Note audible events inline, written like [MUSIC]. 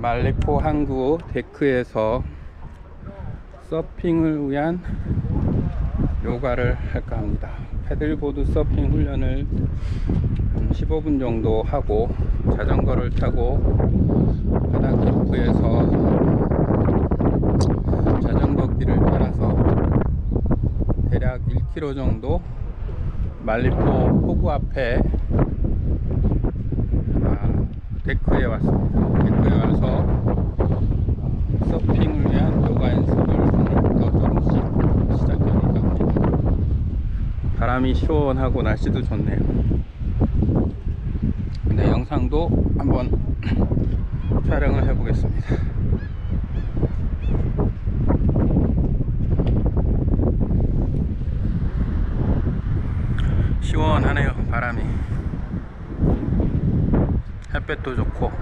말레포 항구 데크에서 서핑을 위한 요가를 할까 합니다. 패들보드 서핑 훈련을 한 15분 정도 하고 자전거를 타고 바다 데크에서 자전거 길을 따라서 대략 1km 정도 말리포 호구 앞에 아, 데크에 왔습니다. 데크에 와서 서핑을 위한 요가 연습을 오늘부터 조금씩 시작해볼까 합니다. 바람이 시원하고 날씨도 좋네요. 네, 영상도 한번 [CLEARS THROAT] 촬영을 해 보겠습니다. 시원하네요, 바람이. 햇볕도 좋고.